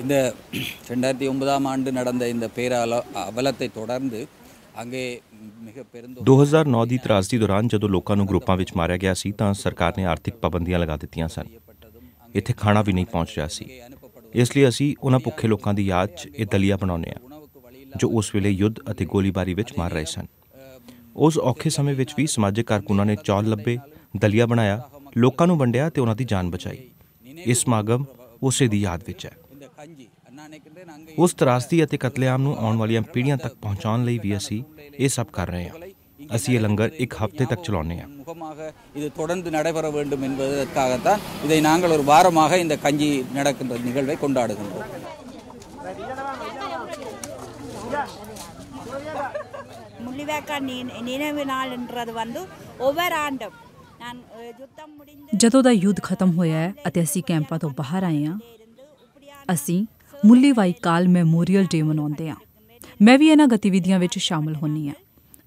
இந்த ரெண்டாயிரத்தி ஒன்பதாம் ஆண்டு நடந்த இந்த பேரல அவலத்தை தொடர்ந்து அங்கே மிக பெருந்தொ 2009 ਦੀ ਤਰਾਸਦੀ ਦੌਰਾਨ ਜਦੋਂ ਲੋਕਾਂ ਨੂੰ ਗਰੁੱਪਾਂ ਵਿੱਚ ਮਾਰਿਆ ਗਿਆ ਸੀ ਤਾਂ ਸਰਕਾਰ ਨੇ ਆਰਥਿਕ ਪਾਬੰਦੀਆਂ ਲਗਾ ਦਿੱਤੀਆਂ ਸਨ ਇੱਥੇ ਖਾਣਾ ਵੀ ਨਹੀਂ ਪਹੁੰਚ ਰਿਹਾ ਸੀ ਇਸ ਲਈ ਅਸੀਂ ਉਹਨਾਂ ਭੁੱਖੇ ਲੋਕਾਂ ਦੀ ਯਾਦ 'ਚ ਇਹ ਦਲੀਆ ਬਣਾਉਂਦੇ ਹਾਂ ਜੋ ਉਸ ਵੇਲੇ ਯੁੱਧ ਅਤੇ ਗੋਲੀਬਾਰੀ ਵਿੱਚ ਮਰ ਰਹੇ ਸਨ ਉਸ ਔਖੇ ਸਮੇਂ ਵਿੱਚ ਵੀ ਸਮਾਜਿਕ ਕਾਰਕੁਨਾਂ ਨੇ ਚੌਲ ਲੱਭੇ ਦਲੀਆ ਬਣਾਇਆ ਲੋਕਾਂ ਨੂੰ ਵੰਡਿਆ ਤੇ ਉਹਨਾਂ ਦੀ ਜਾਨ ਬਚਾਈ ਇਹ ਸਮਾਗਮ ਉਸੇ ਦੀ ਯਾਦ ਵਿੱਚ ਹੈ இந்த கஞ்சி நான் நினைக்கின்றேன் அங்கே ਉਸ ਤਰਾਸਦੀ ਅਤੇ ਕਤਲੇਆਮ ਨੂੰ ਆਉਣ ਵਾਲੀਆਂ ਪੀੜ੍ਹੀਆਂ ਤੱਕ ਪਹੁੰਚਾਉਣ ਲਈ ਵੀ ਅਸੀਂ ਇਹ ਸਭ ਕਰ ਰਹੇ ਹਾਂ ਅਸੀਂ ਇਹ ਲੰਗਰ ਇੱਕ ਹਫ਼ਤੇ ਤੱਕ ਚਲਾਉਂਦੇ ਹਾਂ முகமாக இது தொடர்ந்து நடைபெற வேண்டும் என்பதற்காகத்தான் இதை நாங்கள் ஒரு வாரமாக இந்த கஞ்சி நடக்கின்ற நிகழ்வை கொண்டாடுகின்றோம் முள்ளிவாய்க்கால் நீ நினைவு நாள்ன்றது வந்து ஒவ்வொரு ஆண்டும் நான் அஹ், யுத்தம் முடிந்து ਜਦੋਂ ਦਾ ਯੁੱਧ ਖਤਮ ਹੋਇਆ ਹੈ ਅਤੇ ਅਸੀਂ ਕੈਂਪਾਂ ਤੋਂ ਬਾਹਰ ਆਏ ਹਾਂ ਅਸੀਂ ਮੁੱਲੀਵਾਈ ਕਾਲ ਮੈਮੋਰੀਅਲ ਡੇ ਮਨਾਉਂਦੇ ਹਾਂ। ਮੈਂ ਵੀ ਇਹਨਾਂ ਗਤੀਵਿਧੀਆਂ ਵਿੱਚ ਸ਼ਾਮਲ ਹੋਣੀ ਹਾਂ।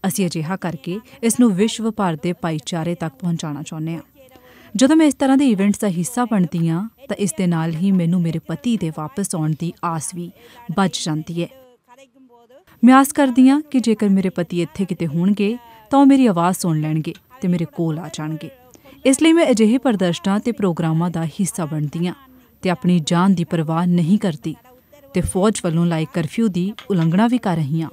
ਅਸੀਂ ਅਜਿਹਾ ਕਰਕੇ ਇਸ ਨੂੰ ਵਿਸ਼ਵ ਭਰ ਦੇ ਭਾਈਚਾਰੇ ਤੱਕ ਪਹੁੰਚਾਉਣਾ ਚਾਹੁੰਦੇ ਹਾਂ। ਜਦੋਂ ਮੈਂ ਇਸ ਤਰ੍ਹਾਂ ਦੇ ਇਵੈਂਟਸ ਦਾ ਹਿੱਸਾ ਬਣਦੀ ਹਾਂ, ਤਾਂ ਇਸ ਦੇ ਨਾਲ ਹੀ ਮੈਨੂੰ ਮੇਰੇ ਪਤੀ ਦੇ ਵਾਪਸ ਆਉਣ ਦੀ ਆਸ ਵੀ ਬਚ ਜਾਂਦੀ ਹੈ। ਮੈਂ ਆਸ ਕਰਦੀ ਹਾਂ ਕਿ ਜੇਕਰ ਮੇਰੇ ਪਤੀ ਇੱਥੇ ਕਿਤੇ ਹੋਣਗੇ, ਤਾਂ ਉਹ ਮੇਰੀ ਆਵਾਜ਼ ਸੁਣ ਲੈਣਗੇ ਤੇ ਮੇਰੇ ਕੋਲ ਆ ਜਾਣਗੇ। ਇਸ ਲਈ ਮੈਂ ਅਜਿਹੇ ਪ੍ਰਦਰਸ਼ਨਾਂ ਤੇ ਪ੍ਰੋਗਰਾਮਾਂ ਦਾ ਹਿੱਸਾ ਬਣਦੀ ਹਾਂ। ਤੇ ਆਪਣੀ ਜਾਨ ਦੀ ਪਰਵਾਹ ਨਹੀਂ ਕਰਦੀ ਤੇ ਫੌਜ ਵੱਲੋਂ ਲਾਏ ਕਰਫਿਊ ਦੀ ਉਲੰਘਣਾ ਵੀ ਕਰ ਰਹੀਆਂ।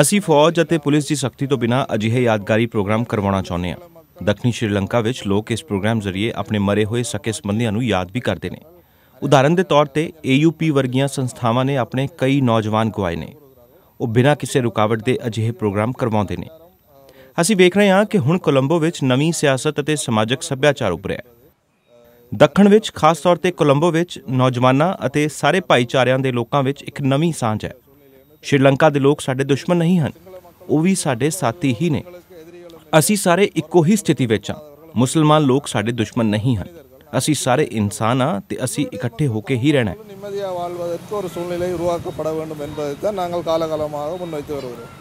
ਅਸੀਂ ਫੌਜ ਅਤੇ ਪੁਲਿਸ ਦੀ ਸਖ਼ਤੀ ਤੋਂ ਬਿਨਾ ਅਜਿਹੇ ਯਾਦਗਾਰੀ ਪ੍ਰੋਗਰਾਮ ਕਰਵਾਉਣਾ ਚਾਹੁੰਦੇ ਹਾਂ। ਦੱਖਣੀ ਸ਼੍ਰੀ ਲੰਕਾ ਵਿੱਚ ਲੋਕ ਇਸ ਪ੍ਰੋਗਰਾਮ ਜ਼ਰੀਏ ਆਪਣੇ ਮਰੇ ਹੋਏ ਸਕੇ ਸੰਬੰਧੀਆਂ ਨੂੰ ਯਾਦ ਵੀ ਕਰਦੇ ਨੇ। ਉਦਾਹਰਨ ਦੇ ਤੌਰ ਤੇ AUP ਵਰਗੀਆਂ ਸੰਸਥਾਵਾਂ ਨੇ ਆਪਣੇ ਕਈ ਨੌਜਵਾਨ ਗਵਾਏ ਨੇ। ਉਹ ਬਿਨਾਂ ਕਿਸੇ ਰੁਕਾਵਟ ਦੇ ਅਜਿਹੇ ਪ੍ਰੋਗਰਾਮ ਕਰਵਾਉਂਦੇ ਨੇ। ਅਸੀਂ ਵੇਖ ਰਹੇ ਹਾਂ ਕਿ ਹੁਣ ਕੋਲੰਬੋ ਵਿੱਚ ਨਵੀਂ ਸਿਆਸਤ ਅਤੇ ਸਮਾਜਿਕ ਸੱਭਿਆਚਾਰ ਉੱਭਰਿਆ ਦੱਖਣ ਵਿੱਚ, ਖਾਸ ਤੌਰ ਤੇ ਕੋਲੰਬੋ ਵਿੱਚ, ਨੌਜਵਾਨਾਂ ਅਤੇ ਸਾਰੇ ਭਾਈਚਾਰਿਆਂ ਦੇ ਲੋਕਾਂ ਵਿੱਚ ਇੱਕ ਨਵੀਂ ਸਾਂਝ ਹੈ। ਸ਼੍ਰੀਲੰਕਾ ਦੇ ਲੋਕ ਸਾਡੇ ਦੁਸ਼ਮਣ ਨਹੀਂ ਹਨ, ਉਹ ਵੀ ਸਾਡੇ ਸਾਥੀ ਹੀ ਨੇ। ਅਸੀਂ ਸਾਰੇ ਇੱਕੋ ਹੀ ਸਥਿਤੀ ਵਿੱਚ ਹਾਂ। ਮੁਸਲਮਾਨ ਲੋਕ ਸਾਡੇ ਦੁਸ਼ਮਣ ਨਹੀਂ ਹਨ। ਅਸੀਂ ਸਾਰੇ ਇਨਸਾਨ ਹਾਂ ਤੇ ਅਸੀਂ ਇਕੱਠੇ ਹੋ ਕੇ ਹੀ ਰਹਿਣਾ ਹੈ நிம்மதியாக வாழ்வதற்கு ஒரு சூழ்நிலை உருவாக்கப்பட வேண்டும் என்பதைத்தான் நாங்கள் காலகாலமாக முன்வைத்து வருகிறோம்